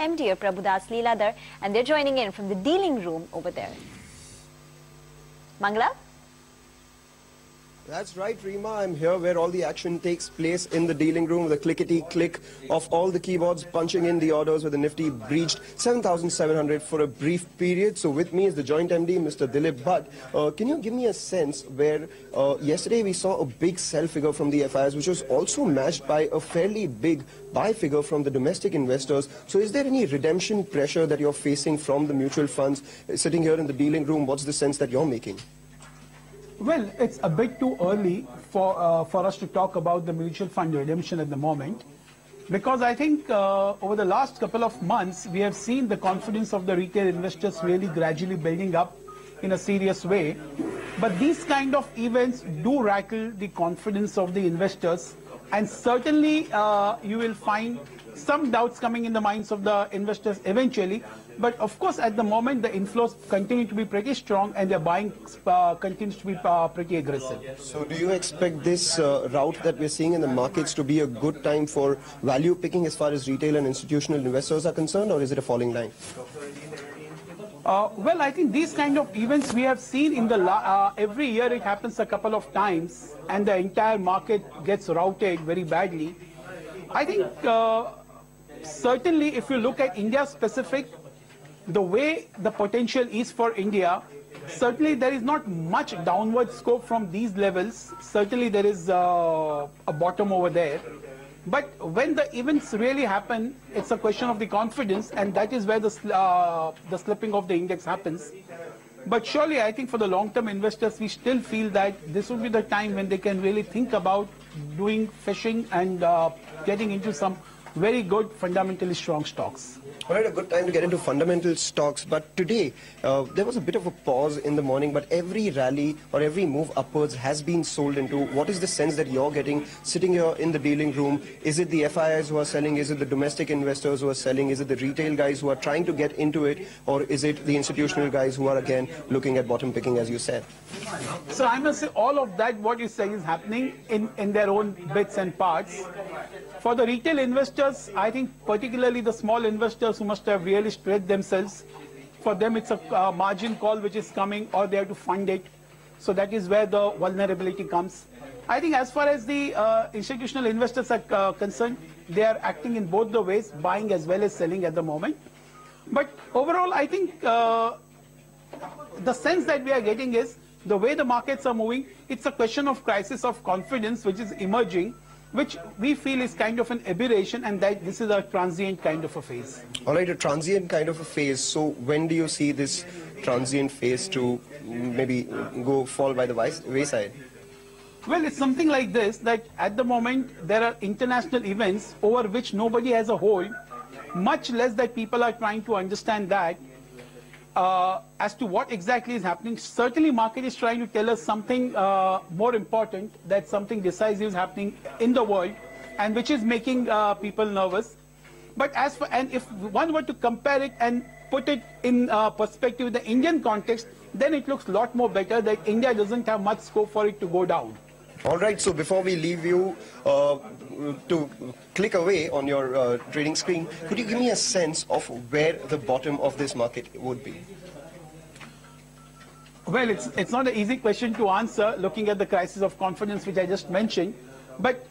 MD of Prabhudas Lilladher, and they're joining in from the dealing room over there. Mangala? That's right, Rima. I'm here where all the action takes place in the dealing room with a clickety click of all the keyboards punching in the orders where the Nifty breached 7,700 for a brief period. So with me is the joint MD, Mr. Dilip Bhat. Uh, can you give me a sense where uh, yesterday we saw a big sell figure from the FIs, which was also matched by a fairly big buy figure from the domestic investors. So is there any redemption pressure that you're facing from the mutual funds? Sitting here in the dealing room, what's the sense that you're making? Well, it's a bit too early for, uh, for us to talk about the mutual fund redemption at the moment. Because I think uh, over the last couple of months, we have seen the confidence of the retail investors really gradually building up in a serious way. But these kind of events do rattle the confidence of the investors. And certainly uh, you will find some doubts coming in the minds of the investors eventually. But of course, at the moment, the inflows continue to be pretty strong and their buying uh, continues to be uh, pretty aggressive. So do you expect this uh, route that we're seeing in the markets to be a good time for value picking as far as retail and institutional investors are concerned, or is it a falling line? Uh, well, I think these kind of events we have seen in the uh, every year it happens a couple of times and the entire market gets routed very badly. I think uh, certainly if you look at India specific, the way the potential is for India, certainly there is not much downward scope from these levels. Certainly there is uh, a bottom over there. But when the events really happen, it's a question of the confidence, and that is where the, uh, the slipping of the index happens. But surely, I think for the long-term investors, we still feel that this would be the time when they can really think about doing fishing and uh, getting into some very good, fundamentally strong stocks. All right, a good time to get into fundamental stocks. But today, uh, there was a bit of a pause in the morning, but every rally or every move upwards has been sold into. What is the sense that you're getting sitting here in the dealing room? Is it the FIIs who are selling? Is it the domestic investors who are selling? Is it the retail guys who are trying to get into it? Or is it the institutional guys who are again looking at bottom picking, as you said? So I must say all of that, what you say is happening in, in their own bits and parts. For the retail investors, I think particularly the small investors who must have really spread themselves, for them it's a uh, margin call which is coming or they have to fund it. So that is where the vulnerability comes. I think as far as the uh, institutional investors are uh, concerned, they are acting in both the ways, buying as well as selling at the moment. But overall, I think uh, the sense that we are getting is the way the markets are moving, it's a question of crisis of confidence which is emerging which we feel is kind of an aberration and that this is a transient kind of a phase. All right, a transient kind of a phase. So when do you see this transient phase to maybe go fall by the wayside? Well, it's something like this, that at the moment there are international events over which nobody has a hold, much less that people are trying to understand that uh, as to what exactly is happening. Certainly, market is trying to tell us something uh, more important, that something decisive is happening in the world, and which is making uh, people nervous. But as for, and if one were to compare it and put it in uh, perspective with the Indian context, then it looks a lot more better that India doesn't have much scope for it to go down. All right, so before we leave you uh, to click away on your uh, trading screen, could you give me a sense of where the bottom of this market would be? Well, it's, it's not an easy question to answer looking at the crisis of confidence which I just mentioned. But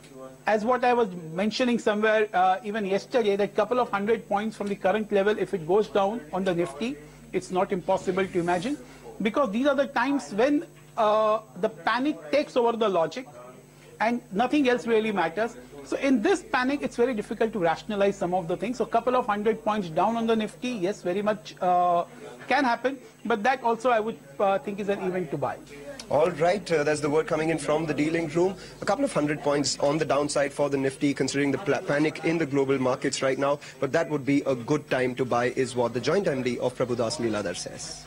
as what I was mentioning somewhere uh, even yesterday, that couple of hundred points from the current level, if it goes down on the Nifty, it's not impossible to imagine. Because these are the times when uh, the panic takes over the logic and nothing else really matters. So in this panic, it's very difficult to rationalize some of the things. So a couple of hundred points down on the Nifty, yes, very much uh, can happen. But that also I would uh, think is an event to buy. All right, uh, that's the word coming in from the dealing room. A couple of hundred points on the downside for the Nifty, considering the panic in the global markets right now. But that would be a good time to buy, is what the joint MD of Prabhudas Lilladher says.